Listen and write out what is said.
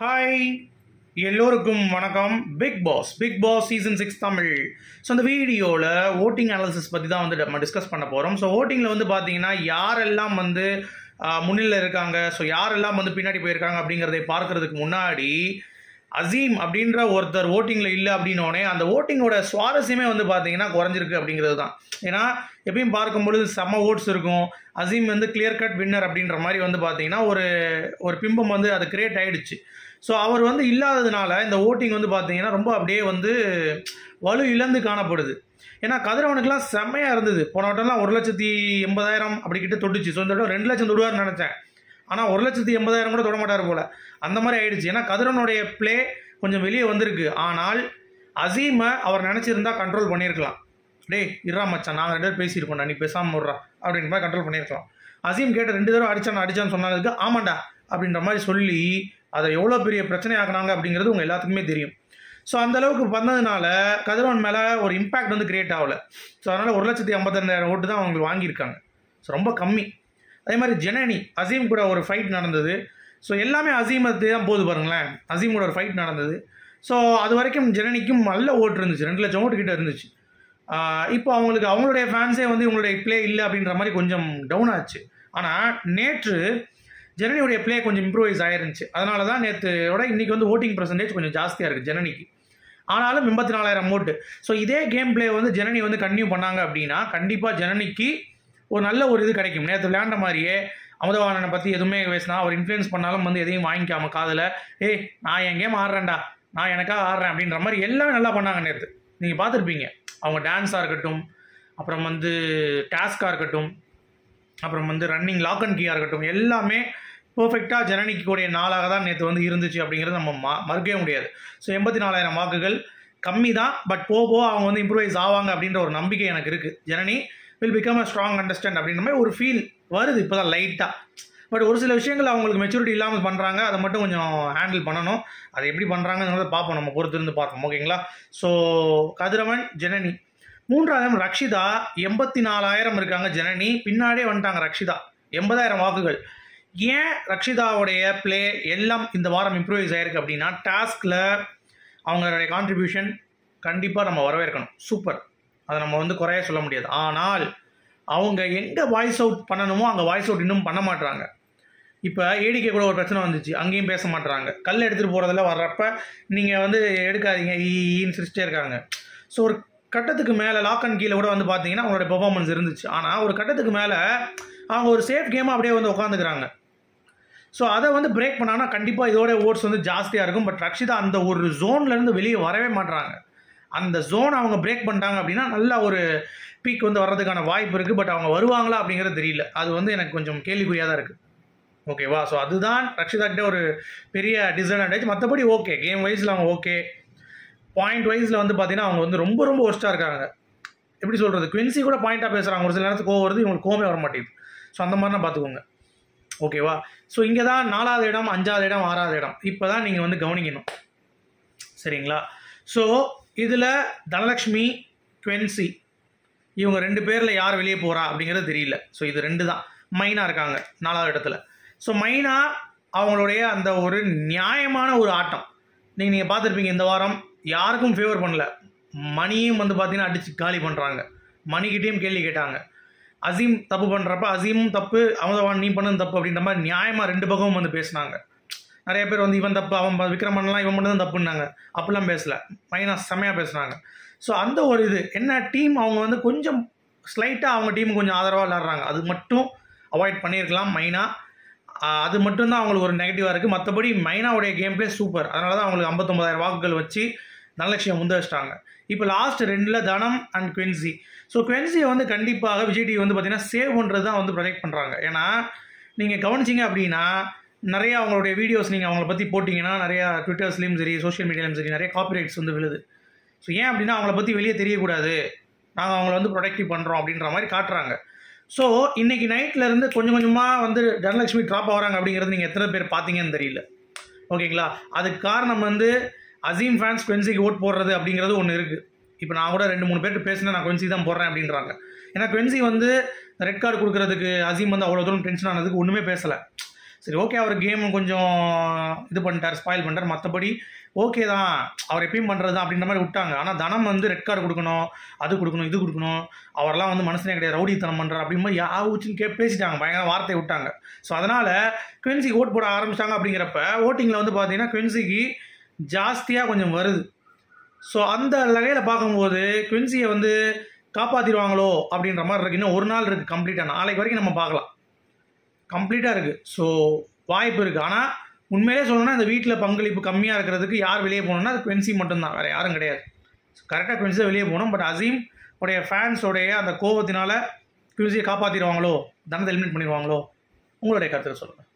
Hi எல்லோருக்கும் வணக்கம். Bigg Boss Bigg Boss season six Tamil. So அந்த வீடியோவில் ஓட்டிங் அனாலிசிஸ் பற்றி தான் வந்து நம்ம டிஸ்கஸ் பண்ண போகிறோம் ஸோ ஓட்டிங்கில் வந்து பார்த்தீங்கன்னா யாரெல்லாம் வந்து முன்னிலையில் இருக்காங்க? ஸோ யாரெல்லாம் வந்து பின்னாடி போயிருக்காங்க அப்படிங்கிறதை பார்க்கறதுக்கு முன்னாடி அசீம் அப்படின்ற ஒருத்தர் ஓட்டிங்கில் இல்லை அப்படின்னோடனே அந்த ஓட்டிங்கோட சுவாரஸ்யமே வந்து பார்த்தீங்கன்னா குறைஞ்சிருக்கு அப்படிங்கிறது தான். ஏன்னா எப்பயும் பார்க்கும்பொழுது செம்ம ஓட்ஸ் இருக்கும். அசீம் வந்து கிளியர் கட் வின்னர் அப்படின்ற மாதிரி வந்து பார்த்தீங்கன்னா ஒரு ஒரு பிம்பம் வந்து அது கிரியேட் ஆகிடுச்சு ஸோ அவர் வந்து இல்லாததுனால இந்த ஓட்டிங் வந்து பார்த்தீங்கன்னா ரொம்ப அப்படியே வந்து வலு இழந்து காணப்படுது. ஏன்னா கதிரவனுக்குலாம் செம்மையாக இருந்தது. போன வட்டம்லாம் ஒரு லட்சத்தி எண்பதாயிரம் அப்படி கிட்ட தொட்டுச்சு. ஸோ இந்த வட்டம் ரெண்டு லட்சம் தொடுவார்னு நினச்சேன். ஆனால் ஒரு லட்சத்தி எண்பதாயிரம் கூட தொட மாட்டார் போல. அந்த மாதிரி ஆயிடுச்சு. ஏன்னா கதிரவனுடைய ப்ளே கொஞ்சம் வெளியே வந்திருக்கு. ஆனால் அசீமை அவர் நினச்சிருந்தா கண்ட்ரோல் பண்ணியிருக்கலாம் டேய் இறா மச்சான் நாங்கள் ரெண்டு பேர் பேசியிருக்கோம்டா நீ பேசாமல் விட்றா அப்படின்ற மாதிரி கண்ட்ரோல் பண்ணியிருக்கலாம் அசீம் கேட்ட ரெண்டு தடவை அடிச்சான் அடிச்சான்னு சொன்னதுக்கு ஆமாண்டா அப்படின்ற மாதிரி சொல்லி அதை எவ்வளோ பெரிய பிரச்சனை ஆக்குனாங்க அப்படிங்கிறது உங்கள் எல்லாத்துக்குமே தெரியும். ஸோ அந்தளவுக்கு வந்ததுனால கதிரவன் மேலே ஒரு இம்பேக்ட் வந்து கிரியேட் ஆகலை. ஸோ அதனால் ஒரு லட்சத்தி ஐம்பத்தஞ்சாயிரம் ஓட்டு தான் அவங்க வாங்கியிருக்காங்க. ஸோ ரொம்ப கம்மி. அதே மாதிரி ஜெனனி அசீம் கூட ஒரு ஃபைட் நடந்தது. ஸோ எல்லாமே அசீமத்து தான் போகுது பாருங்களேன். அசீம் கூட ஒரு ஃபைட் நடந்தது. ஸோ அது வரைக்கும் ஜெனனிக்கும் நல்ல ஓட்டு இருந்துச்சு. ரெண்டு லட்சம் ஓட்டு கிட்ட இருந்துச்சு. இப்போ அவங்களுக்கு அவங்களுடைய ஃபேன்ஸே வந்து இவங்களுடைய பிளே இல்லை அப்படின்ற மாதிரி கொஞ்சம் டவுன் ஆச்சு. ஆனால் நேற்று ஜெனனியுடைய பிளே கொஞ்சம் இம்ப்ரூவைஸ் ஆயிருந்துச்சு. அதனால தான் நேற்றோட இன்றைக்கி வந்து ஓட்டிங் பர்சன்டேஜ் கொஞ்சம் ஜாஸ்தியாக இருக்குது ஜெனனிக்கு. ஆனாலும் எண்பத்தி நாலாயிரம் ஓட்டு. ஸோ இதே கேம் ப்ளே வந்து ஜெனனி வந்து கன்டினியூ பண்ணாங்க அப்படின்னா கண்டிப்பாக ஜெனனிக்கு ஒரு நல்ல ஒரு இது கிடைக்கும். நேற்று விளையாண்ட மாதிரியே அமுதவாணனை பற்றி எதுவுமே பேசினா அவர் இன்ஃப்ளூயன்ஸ் பண்ணாலும் வந்து எதையும் வாங்கிக்காம காதில் ஏய் நான் என் கேம் ஆடுறேன்டா. நான் எனக்காக ஆடுறேன். அப்படின்ற மாதிரி எல்லாம் நல்லா பண்ணாங்க நேற்று நீங்கள் பார்த்துருப்பீங்க. அவங்க டான்ஸாக இருக்கட்டும் அப்புறம் வந்து டாஸ்காக இருக்கட்டும் அப்புறம் வந்து ரன்னிங் லாக் அண்ட் கீயாக இருக்கட்டும் எல்லாமே பர்ஃபெக்டாக ஜனனிக்கு கூடிய நாளாக தான் நேற்று வந்து இருந்துச்சு அப்படிங்கிறது நம்ம ம மறுக்கவே முடியாது. ஸோ எண்பத்தி நாலாயிரம் வாக்குகள் கம்மி தான் பட் போக போக அவங்க வந்து இம்ப்ரூவைஸ் ஆவாங்க அப்படின்ற ஒரு நம்பிக்கை எனக்கு இருக்குது Janani will become a strong understand அப்படின்ற மாதிரி ஒரு ஃபீல் வருது இப்போ தான் லைட்டாக பட் ஒரு சில விஷயங்கள் அவங்களுக்கு மெச்சூரிட்டி இல்லாமல் பண்ணுறாங்க அதை மட்டும் கொஞ்சம் ஹேண்டில் பண்ணணும். அதை எப்படி பண்ணுறாங்கங்கிறத பார்ப்போம். நம்ம பொறுத்திருந்து பார்ப்போம். ஓகேங்களா ஸோ கதிரவன் ஜனனி. மூன்றாயிரம் ரக்ஷிதா. எண்பத்தி நாலாயிரம் இருக்காங்க ஜனனி. பின்னாடியே வந்துட்டாங்க ரக்ஷிதா. எண்பதாயிரம் வாக்குகள். ஏன் ரக்ஷிதாவுடைய ப்ளே எல்லாம் இந்த வாரம் இம்ப்ரூவைஸ் ஆயிருக்கு அப்படின்னா டாஸ்கில் அவங்களுடைய கான்ட்ரிபியூஷன் கண்டிப்பாக நம்ம வரவேற்கணும். சூப்பர் அதை நம்ம வந்து குறைய சொல்ல முடியாது. ஆனால் அவங்க எங்கே வாய்ஸ் அவுட் பண்ணணுமோ அங்கே வாய்ஸ் அவுட் இன்னும் பண்ண மாட்டாங்க இப்போ ஏடிக்கை கூட ஒரு பிரச்சனை வந்துச்சு. அங்கேயும் பேச மாட்டுறாங்க கல் எடுத்துகிட்டு போகிறதுல வர்றப்ப நீங்கள் வந்து எடுக்காதீங்க. ஈன்னு சிரிச்சிட்டே இருக்காங்க. ஸோ ஒரு கட்டத்துக்கு மேலே லாக் அண்ட் கீழே கூட வந்து பார்த்தீங்கன்னா அவங்களோட பெர்ஃபார்மன்ஸ் இருந்துச்சு. ஆனால் ஒரு கட்டத்துக்கு மேலே அவங்க ஒரு சேஃப் கேமாக அப்படியே வந்து உட்காந்துக்கிறாங்க ஸோ அதை வந்து பிரேக் பண்ணாங்கன்னா கண்டிப்பாக இதோட ஓட்ஸ் வந்து ஜாஸ்தியாக இருக்கும். பட் ரக்ஷிதா அந்த ஒரு ஜோன்லேருந்து வெளியே வரவே மாட்டுறாங்க அந்த ஜோன் அவங்க பிரேக் பண்ணிட்டாங்க அப்படின்னா நல்ல ஒரு பீக் வந்து வர்றதுக்கான வாய்ப்பு இருக்குது பட் அவங்க வருவாங்களா அப்படிங்கிறது தெரியல. அது வந்து எனக்கு கொஞ்சம் கேள்விக்குறியாக தான் இருக்குது ஓகேவா ஸோ அதுதான் ரக்ஷிதா கிட்டே ஒரு பெரிய டிஸ்அட்வான்டேஜ் மற்றபடி ஓகே கேம் வைஸில் அவங்க ஓகே பாயிண்ட் வைஸில் வந்து பார்த்தீங்கன்னா அவங்க வந்து ரொம்ப ரொம்ப ஒஸ்ட்டாக இருக்காங்க. எப்படி சொல்கிறது குவின்சி கூட பாயிண்ட்டாக பேசுகிறாங்க ஒரு சில நேரத்துக்கு கோவம் வருது. இவங்களுக்கு கோவமே வர மாட்டேங்குது ஸோ அந்த மாதிரிலாம் பார்த்துக்கோங்க. ஓகேவா ஸோ இங்கே தான் நாலாவது இடம் அஞ்சாவது இடம் ஆறாவது இடம். இப்போ தான் நீங்கள் வந்து கவனிக்கணும். சரிங்களா? ஸோ இதில் தனலக்ஷ்மி குவென்சி இவங்க ரெண்டு பேரில் யார் வெளியே போகிறா அப்படிங்கிறது தெரியல. ஸோ இது ரெண்டு தான் மைனா இருக்காங்க நாலாவது இடத்துல. ஸோ மைனா அவங்களுடைய அந்த ஒரு நியாயமான ஒரு ஆட்டம். நீங்கள் நீங்கள் பார்த்துருப்பீங்க இந்த வாரம் யாருக்கும் ஃபேவர் பண்ணல. மணியும் வந்து பார்த்தீங்கன்னா அடித்து காலி பண்ணுறாங்க மணிக்கிட்டேயும் கேள்வி கேட்டாங்க. அசீம் தப்பு பண்ணுறப்ப அசீமும் தப்பு அமுதவான் நீ பண்ணு தப்பு அப்படின்ற மாதிரி நியாயமாக ரெண்டு பக்கமும் வந்து பேசினாங்க. நிறைய பேர் வந்து இவன் தப்பு அவன் விக்ரமன்லாம் இவன் மட்டும் தான் தப்புன்னாங்க. அப்படிலாம் பேசல. மைனா செம்மையாக பேசுனாங்க. ஸோ அந்த ஒரு இது என்ன டீம் அவங்க வந்து கொஞ்சம் ஸ்லைட்டாக அவங்க டீம் கொஞ்சம் ஆதரவாக விளாட்றாங்க அது மட்டும் அவாய்ட் பண்ணியிருக்கலாம் மைனா அது மட்டும்தான் அவங்களுக்கு ஒரு நெகட்டிவாக இருக்குது மற்றபடி மைனாவுடைய கேம் பிளே சூப்பர் அதனால தான் அவங்களுக்கு ஐம்பத்தொம்பதாயிரம் வாக்குகள் வச்சு நலலட்சியம் முந்த வச்சிட்டாங்க. இப்போ லாஸ்ட் ரெண்டில் தனம் அண்ட் குவென்சி ஸோ குவென்சியை வந்து கண்டிப்பாக விஜய் டிவி வந்து பார்த்தீங்கன்னா சேவ் பண்ணுறது தான் வந்து ப்ரொடெக்ட் பண்ணுறாங்க ஏன்னா நீங்கள் கவனிச்சிங்க அப்படின்னா நிறைய அவங்களுடைய வீடியோஸ் நீங்கள் அவங்கள பற்றி போட்டிங்கன்னா நிறையா ட்விட்டர்ஸ்லேயும் சரி சோஷியல் மீடியாலையும் சரி நிறைய காப்பிரைட்ஸ் வந்து விழுது. ஸோ ஏன் அப்படின்னா அவங்கள பற்றி வெளியே தெரியக்கூடாது. நாங்கள் அவங்கள வந்து ப்ரொடெக்டிவ் பண்ணுறோம் அப்படின்ற மாதிரி காட்டுறாங்க. ஸோ இன்னைக்கு நைட்லேருந்து கொஞ்சம் கொஞ்சமாக வந்து தனலட்சுமி ட்ராப் ஆகிறாங்க அப்படிங்கிறது நீங்கள் எத்தனை பேர் பார்த்தீங்கன்னு தெரியல. ஓகேங்களா? அதுக்கு காரணம் வந்து அசீம் ஃபேன்ஸ் குவென்சிக்கு ஓட் போடுறது அப்படிங்கிறது ஒன்று இருக்குது இப்போ நான் கூட ரெண்டு மூணு பேர்ட்டு பேசினேன் நான் குவென்சி தான் போடுறேன் அப்படின்றாங்க. ஏன்னா குவென்சி வந்து ரெட் கார்டு கொடுக்குறதுக்கு அசீம் வந்து அவ்வளோ தூரம் டென்ஷன் ஆனதுக்கு ஒன்றுமே பேசலை. சரி ஓகே அவர் கேம் கொஞ்சம் இது பண்ணிட்டார் ஸ்பாயில் பண்ணிட்டார். மற்றபடி ஓகே தான். அவர் எப்பயும் பண்ணுறது தான் அப்படின்ற மாதிரி விட்டாங்க. ஆனால் தனம் வந்து ரெட் கார்டு கொடுக்கணும் அது கொடுக்கணும் இது கொடுக்கணும். அவரெல்லாம் வந்து மனசுனே கிடையாது ரவுடித்தனம் பண்ணுறார் அப்படின்ற மாதிரி யாவுச்சுன்னு கே பேசிட்டாங்க பயங்கர வார்த்தையை விட்டாங்க. ஸோ அதனால் குவென்சிக்கு ஓட் போட ஆரம்பிச்சிட்டாங்க அப்படிங்கிறப்ப ஓட்டிங்கில் வந்து பார்த்தீங்கன்னா குவென்சிக்கு ஜாஸ்தியாக கொஞ்சம் வருது. ஸோ அந்த வகையில் பார்க்கும்போது குவின்சியை வந்து காப்பாற்றிடுவாங்களோ அப்படின்ற மாதிரி இருக்குது இன்னும் ஒரு நாள் இருக்குது கம்ப்ளீட்டாக நாளைக்கு வரைக்கும் நம்ம பார்க்கலாம். கம்ப்ளீட்டாக இருக்குது ஸோ வாய்ப்பு இருக்குது ஆனால் உண்மையிலே சொல்லணும்னா இந்த வீட்டில் பங்களிப்பு கம்மியாக இருக்கிறதுக்கு யார் வெளியே போகணும்னா அது குவென்சி மட்டும்தான். வேறு யாரும் கிடையாது. கரெக்டாக குவென்சி தான் வெளியே போகணும். பட் அசீம் உடைய ஃபேன்ஸோடைய அந்த கோபத்தினால குவென்சியை காப்பாற்றிடுவாங்களோ தனத்தை எலிமினேட் பண்ணிடுவாங்களோ? உங்களுடைய கருத்தில் சொல்லுங்கள்